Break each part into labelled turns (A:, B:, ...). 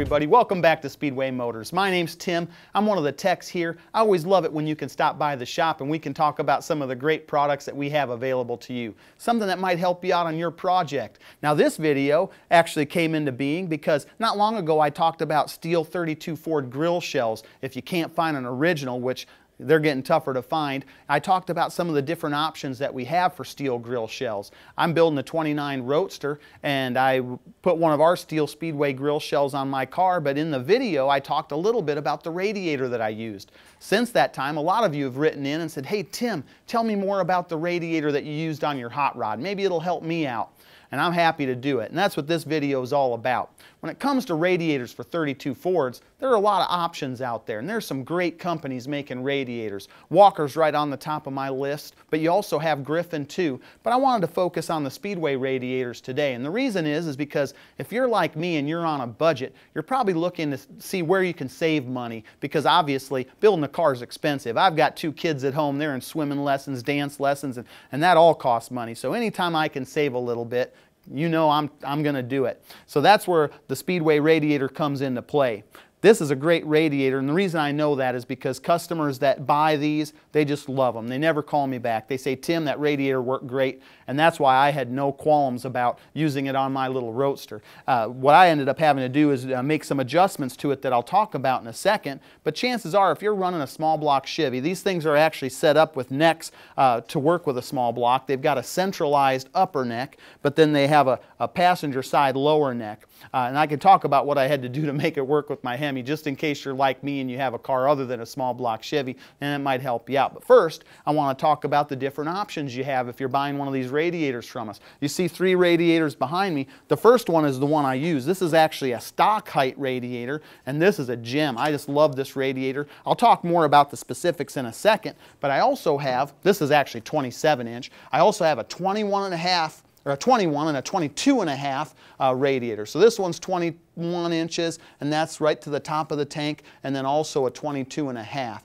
A: everybody. Welcome back to Speedway Motors. My name's Tim. I'm one of the techs here. I always love it when you can stop by the shop and we can talk about some of the great products that we have available to you. Something that might help you out on your project. Now this video actually came into being because not long ago I talked about steel 32 Ford grill shells. If you can't find an original, which they're getting tougher to find. I talked about some of the different options that we have for steel grill shells. I'm building a 29 Roadster and I put one of our steel Speedway grill shells on my car, but in the video I talked a little bit about the radiator that I used. Since that time, a lot of you have written in and said, hey Tim, tell me more about the radiator that you used on your hot rod. Maybe it'll help me out and I'm happy to do it. And that's what this video is all about. When it comes to radiators for 32 Fords, there are a lot of options out there, and there's some great companies making radiators. Walker's right on the top of my list, but you also have Griffin too. But I wanted to focus on the Speedway radiators today, and the reason is, is because if you're like me and you're on a budget, you're probably looking to see where you can save money, because obviously building a car is expensive. I've got two kids at home, they're in swimming lessons, dance lessons, and, and that all costs money. So anytime I can save a little bit, you know I'm, I'm going to do it. So that's where the Speedway radiator comes into play. This is a great radiator, and the reason I know that is because customers that buy these, they just love them. They never call me back. They say, Tim, that radiator worked great, and that's why I had no qualms about using it on my little Roadster. Uh, what I ended up having to do is uh, make some adjustments to it that I'll talk about in a second, but chances are if you're running a small block Chevy, these things are actually set up with necks uh, to work with a small block. They've got a centralized upper neck, but then they have a, a passenger side lower neck. Uh, and I can talk about what I had to do to make it work with my Hemi, just in case you're like me and you have a car other than a small block Chevy, and it might help you out. But first, I want to talk about the different options you have if you're buying one of these radiators from us. You see three radiators behind me. The first one is the one I use. This is actually a stock height radiator, and this is a gem. I just love this radiator. I'll talk more about the specifics in a second, but I also have, this is actually 27 inch, I also have a 21 and a half or a 21 and a 22 and a half uh, radiator. So this one's 21 inches and that's right to the top of the tank and then also a 22 and a half.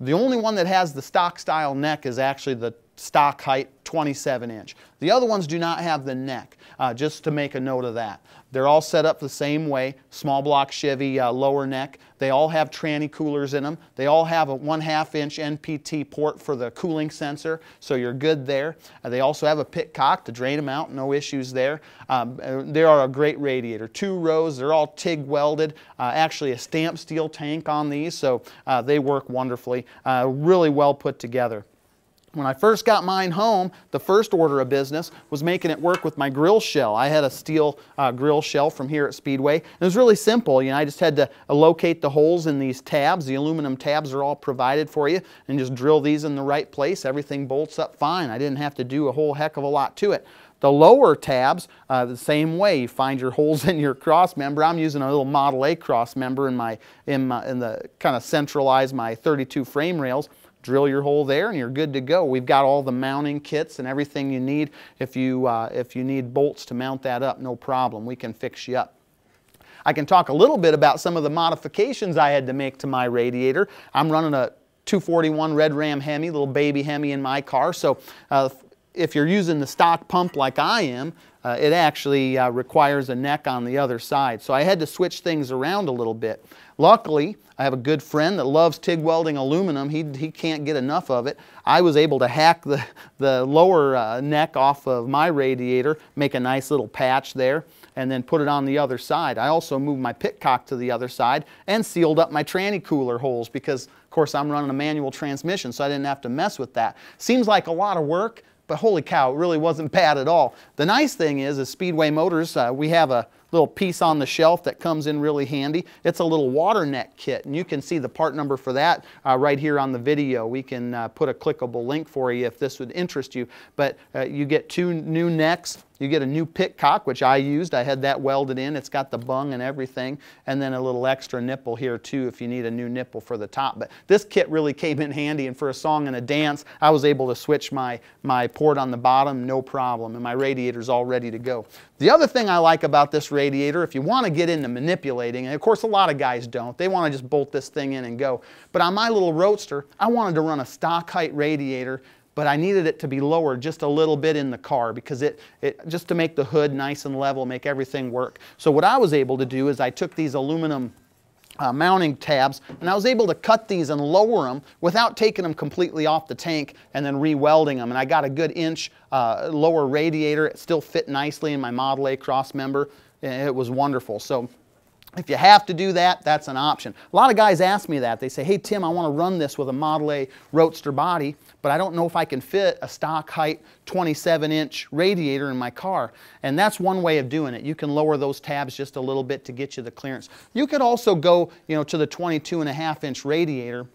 A: The only one that has the stock style neck is actually the stock height 27 inch. The other ones do not have the neck, uh, just to make a note of that. They're all set up the same way, small block Chevy uh, lower neck. They all have tranny coolers in them. They all have a one half inch NPT port for the cooling sensor, so you're good there. Uh, they also have a petcock to drain them out, no issues there. Um, uh, they are a great radiator. Two rows, they're all TIG welded, uh, actually a stamped steel tank on these, so uh, they work wonderfully. really well put together. When I first got mine home, the first order of business was making it work with my grill shell. I had a steel uh, grill shell from here at Speedway. It was really simple. You know, I just had to locate the holes in these tabs. The aluminum tabs are all provided for you and just drill these in the right place. Everything bolts up fine. I didn't have to do a whole heck of a lot to it. The lower tabs, uh, the same way. You find your holes in your cross member. I'm using a little Model A cross member in my in, my, in the kind of centralize my 32 frame rails drill your hole there and you're good to go. We've got all the mounting kits and everything you need. If you, uh, if you need bolts to mount that up, no problem. We can fix you up. I can talk a little bit about some of the modifications I had to make to my radiator. I'm running a 241 Red Ram Hemi, little baby Hemi in my car. So uh, if you're using the stock pump like I am, uh, it actually uh, requires a neck on the other side. So I had to switch things around a little bit. Luckily, I have a good friend that loves TIG welding aluminum. He, he can't get enough of it. I was able to hack the, the lower uh, neck off of my radiator, make a nice little patch there, and then put it on the other side. I also moved my petcock to the other side and sealed up my tranny cooler holes because, of course, I'm running a manual transmission, so I didn't have to mess with that. Seems like a lot of work, but holy cow, it really wasn't bad at all. The nice thing is, is Speedway Motors, uh, we have a little piece on the shelf that comes in really handy. It's a little water neck kit, and you can see the part number for that uh, right here on the video. We can uh, put a clickable link for you if this would interest you. But uh, you get two new necks, you get a new petcock, which I used. I had that welded in. It's got the bung and everything. And then a little extra nipple here too if you need a new nipple for the top. But this kit really came in handy. And for a song and a dance, I was able to switch my, my port on the bottom, no problem. And my radiator's all ready to go. The other thing I like about this radiator, if you want to get into manipulating, and of course a lot of guys don't, they want to just bolt this thing in and go. But on my little Roadster, I wanted to run a stock height radiator but I needed it to be lowered just a little bit in the car because it, it just to make the hood nice and level, make everything work. So what I was able to do is I took these aluminum uh, mounting tabs and I was able to cut these and lower them without taking them completely off the tank and then re-welding them and I got a good inch uh, lower radiator it still fit nicely in my Model A cross member it was wonderful so if you have to do that, that's an option. A lot of guys ask me that. They say, hey Tim, I want to run this with a Model A Roadster body, but I don't know if I can fit a stock height 27 inch radiator in my car. And that's one way of doing it. You can lower those tabs just a little bit to get you the clearance. You could also go you know, to the 22 and a half inch radiator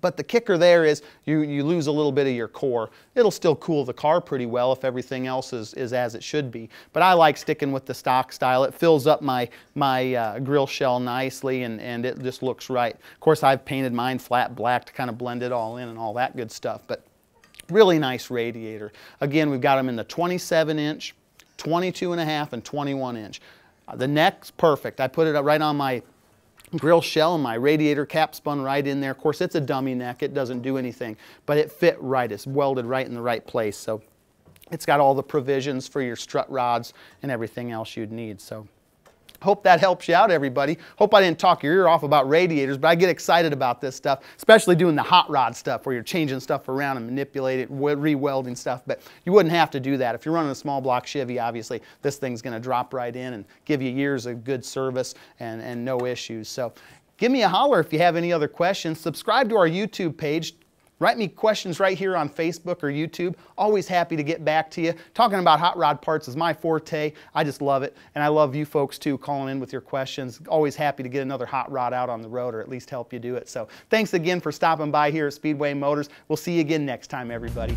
A: but the kicker there is you, you lose a little bit of your core. It'll still cool the car pretty well if everything else is, is as it should be. But I like sticking with the stock style. It fills up my, my uh, grill shell nicely and, and it just looks right. Of course, I've painted mine flat black to kind of blend it all in and all that good stuff. But really nice radiator. Again, we've got them in the 27 inch, 22 and a half, and 21 inch. The neck's perfect. I put it right on my grill shell and my radiator cap spun right in there. Of course, it's a dummy neck. It doesn't do anything, but it fit right. It's welded right in the right place. So it's got all the provisions for your strut rods and everything else you'd need. So Hope that helps you out, everybody. Hope I didn't talk your ear off about radiators, but I get excited about this stuff, especially doing the hot rod stuff where you're changing stuff around and manipulating, re-welding stuff. But you wouldn't have to do that. If you're running a small block Chevy, obviously, this thing's going to drop right in and give you years of good service and, and no issues. So give me a holler if you have any other questions. Subscribe to our YouTube page. Write me questions right here on Facebook or YouTube. Always happy to get back to you. Talking about hot rod parts is my forte. I just love it. And I love you folks too calling in with your questions. Always happy to get another hot rod out on the road or at least help you do it. So thanks again for stopping by here at Speedway Motors. We'll see you again next time, everybody.